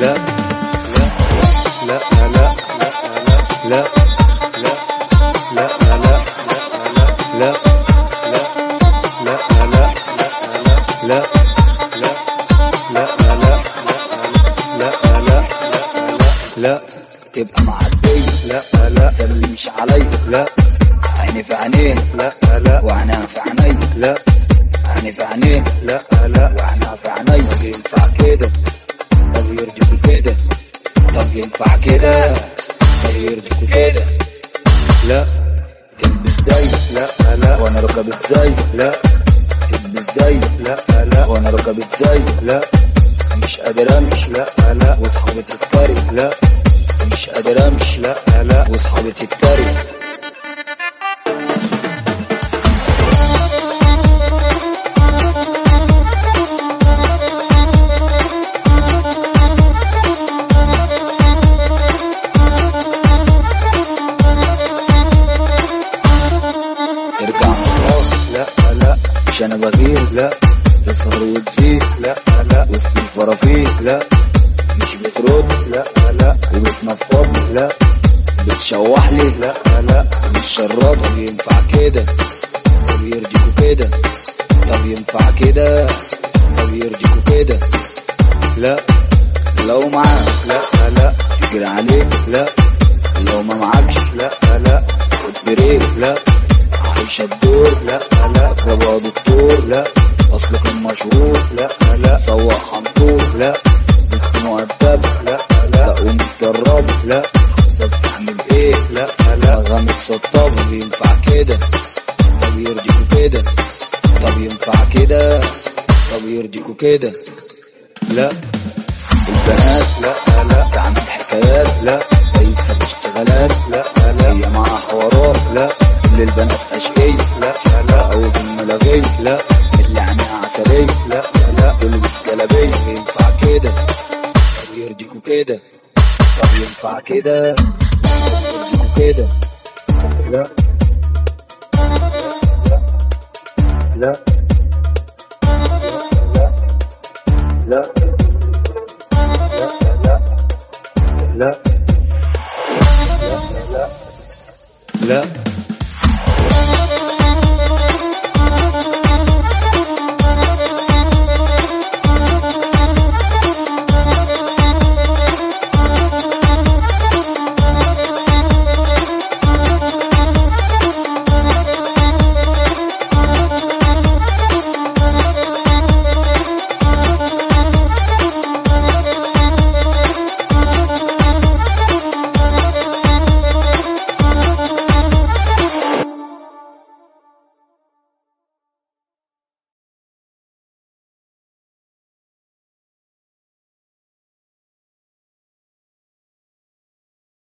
لا. لا لا لا لا لا لا لا لا لا لا لا لا لا لا لا لا تبقى معدية لا لا سلمش عليا. لا عيني في عينيه لا لا وعينها في عينيا. لا عيني في عينيه لا لا وعينها في عينيا. ينفع كده. كده. طب ينفع كده؟ طب يرضيكوا كده. لا. تلبس زي. لا لا. وأنا ركبت زي. لا. تلبس زي. لا لا. وأنا ركبت زي. لا. مش قادر امشي. لا لا. واصحابي تتريق لا. مش قادر امشي. لا لا. واصحابي تتريق مش أنا بغير لا. تسهر وتزيد لا. لا وسط الفرافير لا. مش بترد لا. لا وبتنفضني لا. بتشوح لي لا. لا مش طب ينفع كده؟ طب يرضيكوا كده؟ طب ينفع كده؟ طب يرضيكوا كده؟ لا. لو معاك لا. لا. تجري عليك لا. لو ما معكش لا. لا. خد بريك لا. عايشة الدور لا. لا. اقربها دكتور لا اصله كان مشهور لا لا سواق حنطور لا بنت مؤدبة لا لا ومتدربة لا حاسة بتعمل إيه لا لا دماغها متسطبة ينفع كده طب يرضيكوا كده طب ينفع كده طب يرضيكوا كده لا البنات لا لا تعمل حكايات لا ليس باشتغالات لا لا هي معاها حوارات لا كل البنات أشقية لا لا أو في الملاغية لا بالجلابية ينفع كده طب يرضيكوا كده طب ينفع كده طب يرضيكوا كده لا لا لا لا لا لا لا.